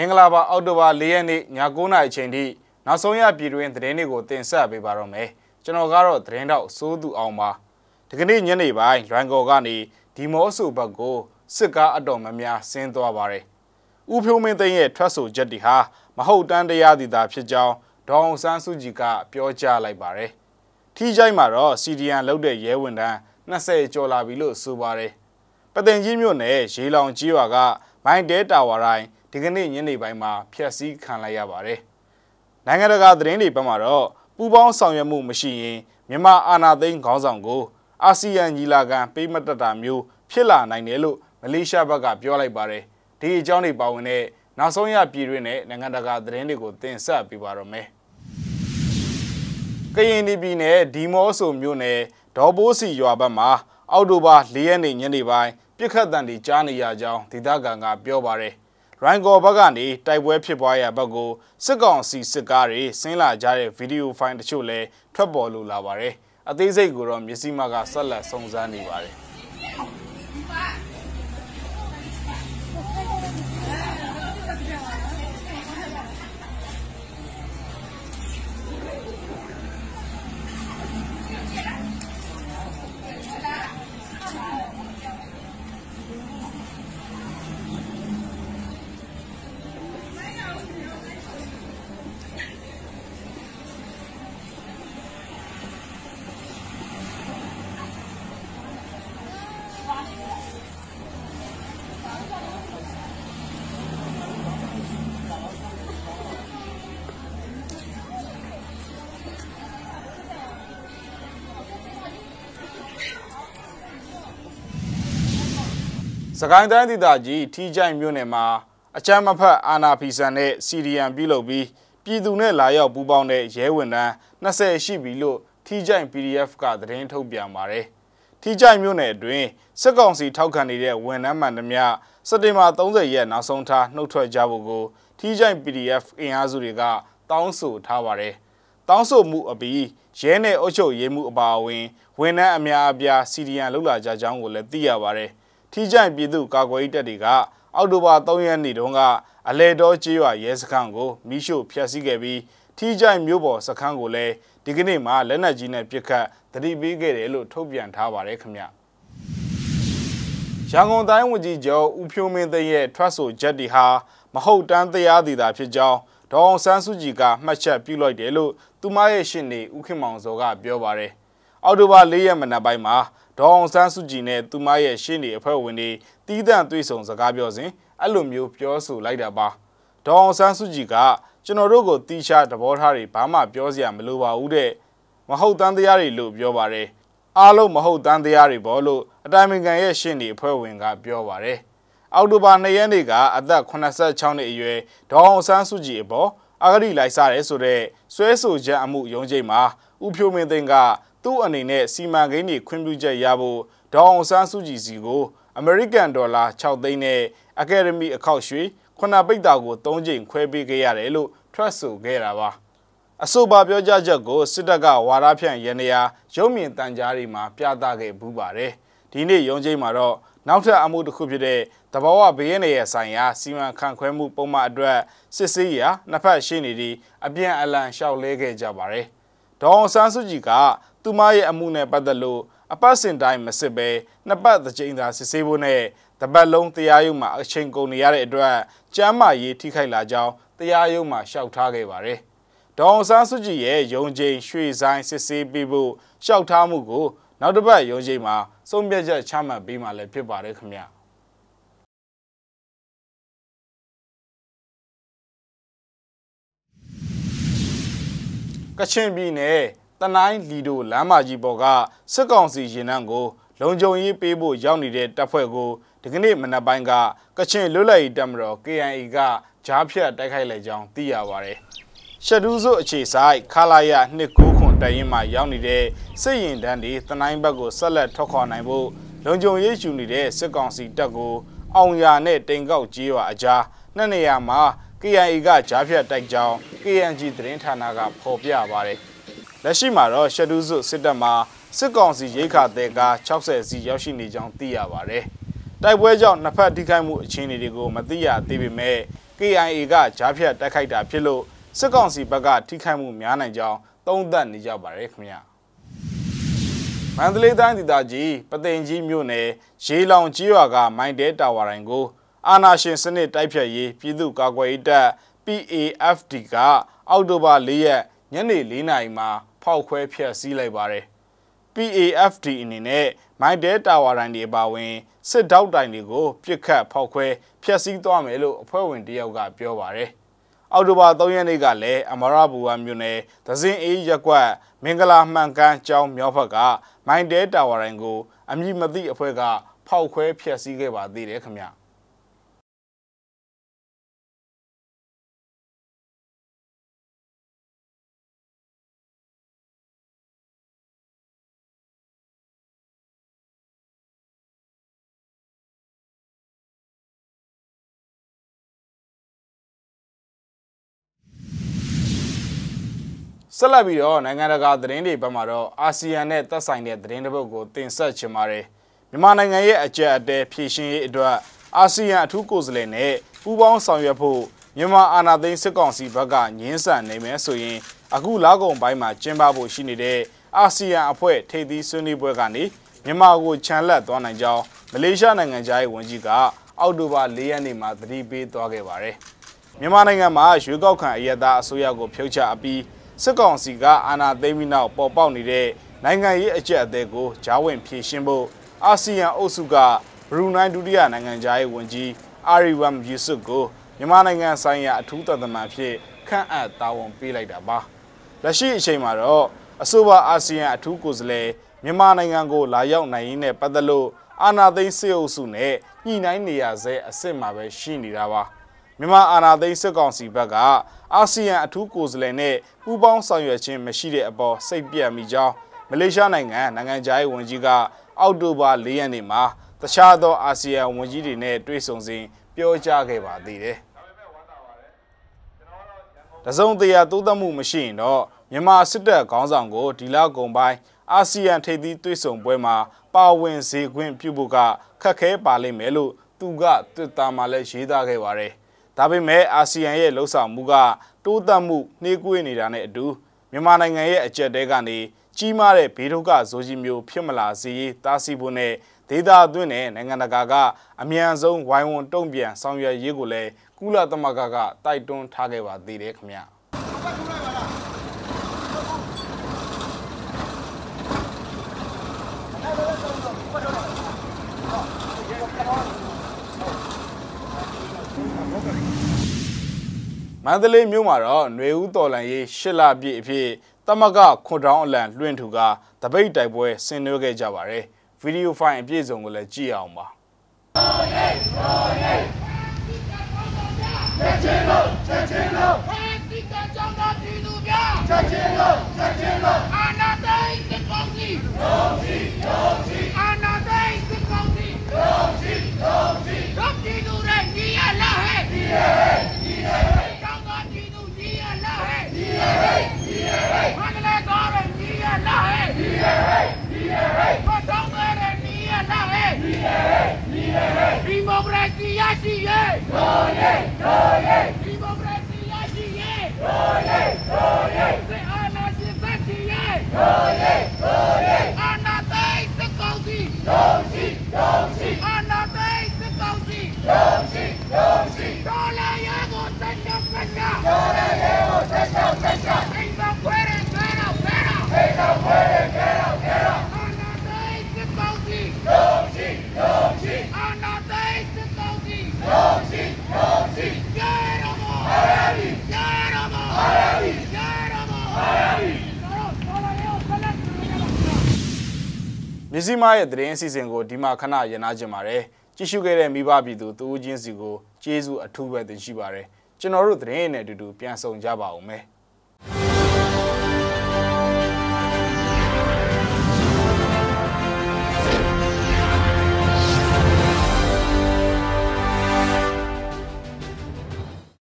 မင်္ဂလာပါအောက်တိုဘာ၄ရက်နေ့ည9:00နာရီချိန်ထိနောက်ဆုံးရပြည်တွင်းသတင်းတွေကိုတင်ဆက်ပေးပါတော့မယ်ကျွန်တော်ကတော့သတင်းတော့စိုးသူအောင်ပါဒီကနေ့ညနေပိုင်းလွိုင်ကော်ကနေဒီမော့ဆိုဘက်ကိုစစ်ကားအတော်များများဆင်းသွားပါတယ်ဦးဖြိုးမင်းသိန်းရဲ့ထွက်ဆိုချက်တွေဟာမဟုတ်တမ်းတရားသည်သာဖြစ်ကြောင်းဒေါအောင်ဆန်းစုကြည်ကပြောကြားလိုက်ပါတယ်ထီးချိုင်းမှာတော့ CDN လုတ်တဲ့ရဲဝန်ထမ်း20ကျော်လာပြီလို့ဆိုပါတယ်ပတင်ကြီးမြို့နယ်ရေလောင်ကြီးရွာကမိုင်းတဲတာဝါတိုင်း ဒီကနေ့ညနေပိုင်းမှာဖျက်ဆီးခံလိုက်ရပါတယ်။နိုင်ငံတကာသတင်းတွေဘက်မှာတော့ပူးပေါင်းဆောင်ရွက်မှုမရှိရင်မြန်မာအာဏာသိမ်းခေါင်းဆောင်ကိုအာဆီယံညီလာခံပေးမတက်တာမျိုးဖြစ်လာနိုင်တယ်လို့မလေးရှားဘက်ကပြောလိုက်ပါတယ်။ဒီအကြောင်းတွေပါဝင်တဲ့နောက်ဆုံးရပြည်တွင်းနဲ့နိုင်ငံတကာသတင်းတွေကိုတင်ဆက်ပေးပါတော့မယ်။ကရင်ပြည်နယ်ဒီမော့ဆိုမြို့နယ်ဒေါ်ဘိုးစီရွာဘက်မှာအောက်တိုဘာ၄ရက်နေ့ညနေပိုင်းပြစ်ခတ်တံတွေကြားနေရကြောင်းဒေသခံကပြောပါတယ်။ ရိုင်ကော်ဘက်ကနေတိုက်ပွဲဖြစ်ပွားရာဘက်ကိုစစ်ကောင်စီစစ်ကားတွေဆင်းလာကြတဲ့ဗီဒီယိုဖိုင်တချို့လည်းထွက်ပေါ်လိုလာပါတယ်။အသေးစိတ်ကိုတော့မျက်စိမှကဆက်လက်စုံစမ်းနေပါတယ်။ စကိုင်းတိုင်းဒေသကြီးထီးကြိုင်မြို့နယ်မှာအကြမ်းမဖက်အာနာဖီဆန်နဲ့စီရီယန်ပြုလုပ်ပြီးပြည်သူနဲ့လာရောက်ပူးပေါင်းတဲ့ရဲဝန်ထမ်း20ရှိပြီလို့ထီးကြိုင် PDF ကသတင်းထုတ်ပြန်ပါတယ်။ထီးကြိုင်မြို့နယ်အတွင်းစစ်ကောင်စီထောက်ခံနေတဲ့ဝန်ထမ်းမှန်သမျှစက်တင်ဘာ30ရက်နောက်ဆုံးထားနှုတ်ထွက်ကြဖို့ကိုထီးကြိုင် PDF အင်အားစုတွေကတောင်းဆိုထားပါတယ်။တောင်းဆိုမှုအပြီးရဲနယ်အုပ်ချုပ်ရေးမှုအပါအဝင်ဝန်ထမ်းအများအပြားစီရီယန်လှုပ်လာကြကြောင်းကိုလည်းသိရပါတယ်။ ထီးကြိုင်ပြည်သူကာကွယ်ရေးတပ်တွေကအောက်တိုဘာ3ရက်နေ့တုန်းကအလဲတော်ကျေးရွာရဲစခန်းကိုမိရှို့ဖျက်ဆီးခဲ့ပြီးထီးကြိုင်မြို့ပေါ်စခန်းကိုလည်းဒီကနေ့မှလက်နက်ကြီးနဲ့ပစ်ခတ်တတိပေးခဲ့တယ်လို့ထုတ်ပြန်ထားပါတယ်ခင်ဗျရန်ကုန်တိုင်းဝန်ကြီးချုပ်ဦးဖြိုးမင်းသိရဲ့ထွက်ဆိုချက်တွေဟာမဟုတ်တမ်းတရားသေးတာဖြစ်ကြောင်းဒေါအောင်ဆန်းစုကြည်ကမှတ်ချက်ပြုလိုက်တယ်လို့သူမရဲ့ရှင်းနေဦးခင်မောင်စောကပြောပါတယ်အောက်တိုဘာ၄ရက်မနက်ပိုင်းမှာ ဒေါအောင်ဆန်းစုကြည်နဲ့သူမရဲ့ရှင်းနေအဖွဲ့ဝင်တွေတီးတန့်တွေ့ဆုံစကားပြောစဉ်အဲ့လိုမျိုးပြောဆိုလိုက်တာပါဒေါအောင်ဆန်းစုကြည်ကကျွန်တော်တို့ကိုတီးခြားသဘောထားတွေဘာမှပြောစရာမလိုပါဘူးတဲ့မဟုတ်တမ်းတရားတွေလို့ပြောပါတယ်အားလုံးမဟုတ်တမ်းတရားတွေပေါ့လို့အတိုင်းအမြံရဲ့ရှင်းနေအဖွဲ့ဝင်ကပြောပါတယ်အောက်တိုဘာ2ရက်နေ့ကအသက်86နှစ်အရွယ်ဒေါအောင်ဆန်းစုကြည်အပေါ်အဂတိလိုက်စားရဲဆိုတဲ့ဆွဲဆိုချက်အမှုရုံးချိန်မှာဥဖြိုးမင်းသိန်းက သူ့အနေနဲ့စီမံကိန်းတွေခွင့်ပြုချက်ရဖို့ဒေါအောင်ဆန်းစုကြည်စီကိုအမေရိကန်ဒေါ်လာ6သိန်းနဲ့အကယ်ဒမီအခောက်ရွှေခုနပိတ်တာကို3ကြိမ်ခွဲပေးခဲ့ရတယ်လို့ထွက်ဆိုခဲ့တာပါအဆိုပါပြောကြားချက်ကိုစစ်တပ်ကဝါရဖြန့်ရန်ရာရုံမြင့်တန်ကြားတွေမှာပြသခဲ့ဘူးပါတယ်ဒီနေ့ရုံးချိန်မှာတော့နောက်ထပ်အမှုတစ်ခုဖြစ်တဲ့တဘာဝဘေးရနေရဆိုင်ရာစီမံခန့်ခွဲမှုပုံမှန်အတွက်စစ်ဆေးရာနှစ်ဖက်ရှိနေပြီးအပြန်အလှန်လျှောက်လဲခဲ့ကြပါတယ် ဒေါအောင်ဆန်းစုကြည်ကသူမရဲ့အမှုနဲ့ပတ်သက်လို့အပတ်စဉ်တိုင်းမစစ်ပဲနှစ်ပတ်တစ်ကြိမ်သာစစ်ဆေးဖို့နဲ့တပတ်လုံးတရားရုံးမှာအချိန်ကုန်နေရတဲ့အတွက်ကျမ်းမာရေးထိခိုက်လာကြောင်းတရားရုံးမှာလျှောက်ထားခဲ့ပါတယ်။ဒေါအောင်ဆန်းစုကြည်ရဲ့ယုံကြည်ရွှေဆိုင်စစ်ဆေးပေးဖို့လျှောက်ထားမှုကို နောက်တစ်ပတ်ယုံကြည်မှာဆုံးဖြတ်ချက်ချမှတ်ပေးမှလည်းဖြစ်ပါတယ်ခင်ဗျာ။ ကချင်ပြည်နယ်တနိုင်းလီဒိုလမ်းမကြီးပေါ်ကစစ်ကောင်စီရင်နှန်းကို လုံခြုံရေးပေးဖို့ရောက်နေတဲ့တပ်ဖွဲ့ကိုဒီကနေ့မနက်ပိုင်းကကချင်လွတ်လပ်ရေးတပ်မတော် KIA ကဂျားဖြတ်တိုက်ခိုက်လိုက်ကြောင်းသိရပါဗျ။ရှဒူးစုအခြေဆိုင်ခလာရ29ခွန်တိုင်ရင်မှာရောက်နေတဲ့စစ်ရင်တန်းတွေတနိုင်းဘက်ကိုဆက်လက်ထွက်ခွာနိုင်ဖို့လုံခြုံရေးယူနေတဲ့စစ်ကောင်စီတပ်ကိုအောင်ရနဲ့တိန်ကောက်ကြီးရွာအကြားနှစ်နေရာမှာ KIA ကဂျားဖြတ်တိုက်ကြောင်း KNG သတင်းဌာနကဖော်ပြပါတယ်လက်ရှိမှာတော့ရှဒူးစုစစ်တပ်မှာစစ်ကောင်စီရိခါတဲ့ကား60စီရောက်ရှိနေကြောင်းသိရပါတယ်။တိုက်ပွဲကြောင့်နှစ်ဖက်ထိခိုက်မှုအခြေအနေတွေကိုမသိရသေးပေမဲ့ KIA ကကြားဖြတ်တိုက်ခိုက်တာဖြစ်လို့စစ်ကောင်စီဘက်ကထိခိုက်မှုများနိုင်ကြောင်းသုံးသပ်နေကြပါတယ်ခင်ဗျာမန္တလေးတိုင်းဒေသကြီးပသိမ်ကြီးမြို့နယ်ရေလောင်ကြီးရွာကမိုင်းတဲတာဝါတိုင်းကိုအာနာရှင်စနစ်တိုက်ဖြတ်ရေးပြည်သူ့ကာကွယ်ရေးတပ် PAFD ကအောက်တိုဘာ၄ရက်ညနေ၄နာရီမှာဖောက်ခွဲဖျက်ဆီးလိုက်ပါတယ် PAFD အနေနဲ့မိုင်းတဲတာဝါတိုင်းတွေပါဝင်စစ်တောက်တိုင်တွေကိုပြစ်ခတ်ဖောက်ခွဲဖျက်ဆီးသွားမယ်လို့အဖွဲ့ဝင်တယောက်ကပြောပါတယ်အောက်တိုဘာ3ရက်နေ့ကလည်းအမရဘူဝါမြို့နယ်ဒဇင်အေးရက်ကွက်မင်္ဂလာမှန်ကန်ကျောင်းမြောက်ဘက်ကမိုင်းတဲတာဝါတိုင်းကို အမည်မသိအဖွဲ့ကဖောက်ခွဲဖျက်ဆီးခဲ့ပါသေးတယ်ခင်ဗျာ ဆက်လက်ပြီးတော့နိုင်ငံတကာသတင်းတွေဘက်မှာတော့အာဆီယံနဲ့သက်ဆိုင်တဲ့သတင်းတစ်ပုဒ်ကိုတင်ဆက်ချင်ပါတယ်မြန်မာနိုင်ငံရဲ့အကြက်အတဲဖြည့်ရှင်ရေးအတွက်အာဆီယံအထူးကိုယ်စားလှယ်နဲ့ပူးပေါင်းဆောင်ရွက်ဖို့မြန်မာအာဏာသိမ်းစစ်ကောင်စီဘက်ကငင်းဆန်နေမယ်ဆိုရင်အခုလကုံပိုင်းမှာကျင်းပဖို့ရှိနေတဲ့အာဆီယံအဖွဲ့ထိပ်သီးဆွေးနွေးပွဲကနေမြန်မာကိုခြံလက်သွားနိုင်ကြောင်းမလေးရှားနိုင်ငံသားရေးဝန်ကြီးကအောက်တိုဘာ၄ရက်နေ့မှာသတိပေးသွားခဲ့ပါတယ်မြန်မာနိုင်ငံမှာရွေးကောက်ခံအရသာအစိုးရကိုဖြုတ်ချအပြီး စစ်ကောင်စီကအာဏာသိမ်းပြီးနောက်ပေါ်ပေါက်နေတဲ့နိုင်ငံရေးအကြက်အသေးကိုဂျားဝင်ဖြည့်ရှင်းဖို့အာဆီယံအုပ်စုကဘရူနိုင်းဒုတိယနိုင်ငံသားရေးဝန်ကြီးအာရီဝမ်ယူဆုကိုမြန်မာနိုင်ငံဆိုင်ရာအထူးသံတမန်ဖြစ်ခန့်အပ်တာဝန်ပေးလိုက်တာပါလက်ရှိအချိန်မှာတော့အဆိုပါအာဆီယံအထူးကိုယ်စားလှယ်မြန်မာနိုင်ငံကိုလာရောက်နိုင်ရင်းနဲ့ပတ်သက်လို့အာဏာသိမ်းစစ်အုပ်စုနဲ့ညှိနှိုင်းနေရဆဲအစ်စ်မှာပဲရှိနေတာပါ မြန်မာအာဏာသိမ်းစစ်ကောင်စီဘက်ကအာဆီယံအထူးကိုယ်စားလှယ်နဲ့ပူးပေါင်းဆောင်ရွက်ခြင်းမရှိတဲ့အပေါ်စိတ်ပြတ်မိကြောင်းမလေးရှားနိုင်ငံနိုင်ငံခြားရေးဝန်ကြီးကအောက်တိုဘာ၄ရက်နေ့မှာတခြားသောအာဆီယံဝန်ကြီးတွေနဲ့တွေ့ဆုံစဉ်ပြောကြားခဲ့ပါသေးတယ်။တစုံတရာတိုးတက်မှုမရှိရင်တော့မြန်မာစစ်တပ်ခေါင်းဆောင်ကိုဒီလကုန်ပိုင်းအာဆီယံထိပ်သီးတွေ့ဆုံပွဲမှာပါဝင်စေခွင့်ပြုဖို့ကခက်ခဲပါလိမ့်မယ်လို့သူကတွစ်တာမှာလည်းရေးသားခဲ့ပါတယ်။ ဒါပေမဲ့အာဆီယံရဲ့လှုပ်ဆောင်မှုကတိုးတက်မှုနှေးကွေးနေတာနဲ့အတူမြန်မာနိုင်ငံရဲ့အကြက်တဲကနေကြီးမားတဲ့ဘေးဒုက္ခဇိုးကြီးမျိုးဖြစ်မလာစေရေးတားဆီးဖို့နဲ့ဒေသအတွင်းနဲ့နိုင်ငံတကာကအမြန်ဆုံးဝိုင်းဝန်းတုံ့ပြန်ဆောင်ရွက်ရေးကိုလည်းကုလသမဂ္ဂကတိုက်တွန်းထားခဲ့ပါသေးတယ်ခင်ဗျာ မန္တလေးမြို့မှာတော့ຫນွေဦးတော်လန်ရေးရှစ်လပြည့်အဖြစ်တမကခွန်တောင်းအလံလွှင့်ထူကတပိတ်တိုက်ပွဲဆင်နွှဲခဲ့ကြပါတယ်ဗီဒီယိုဖိုင်အပြည့်စုံကိုလည်းကြည့်အောင်ပါချက်ချင်းလို့ချက်ချင်းလို့ဖက်စီကကြောင့်တော့ဒီလူပြချက်ချင်းလို့ချက်ချင်းလို့အာနာသိစစ်ကောင်းစီဒုံစီဒုံစီအာနာသိစစ်ကောင်းစီဒုံစီဒုံစီဒုံစီလူရဲ့ညီရလားဟဲ့ညီရဟဲ့ညီရဟဲ့မန္တလေးကောရညီရလာဟဲ့ညီရဟဲ့ညီရဟဲ့ဘတော်မဲရညီရလာဟဲ့ညီရဟဲ့ညီရဟဲ့ဒီမိုကရေစီရရှိရဲ့တော်ရဲ့တော်ရဲ့ဒီမိုကရေစီရရှိရဲ့တော်ရဲ့တော်ရဲ့စေအာနာရှင်သက်ရှိရဲ့တော်ရဲ့တော်ရဲ့အာနာသိစကောင်းစီတော်ရှိတော်ရှိအာနာသိစကောင်းစီတော်ရှိတော်ရှိတော်လည်းရကိုသက်ချက်သက်ချက်တော်လည်းရကိုသက်ချက်သက်ချက်အိမ်သာခွဲရခွဲတော့ခွဲတော့အိမ်သာခွဲရခွဲတော့ခွဲတော့အာနာသိစကောင်းစီ တော်ရှိတော်ရှိအာနာသိစကောင်းစီတော်ရှိတော်ရှိကြရတော့ဟာရပြီကြရတော့ဟာရပြီကြရတော့ဟာရပြီတော်တော်လည်းရကိုဆက်လက်မြစီမားရဲ့သတင်းအစီအစဉ်ကိုဒီမှာခဏရနာကြပါတယ်ကြည့်ရှုခဲ့တဲ့မိဘပြည်သူတူဦးချင်းစီကိုကျေးဇူးအထူးပဲတင်ရှိပါတယ်ကျွန်တော်တို့သတင်းနဲ့အတူတူပြန်ဆောင်ကြပါဦးမယ်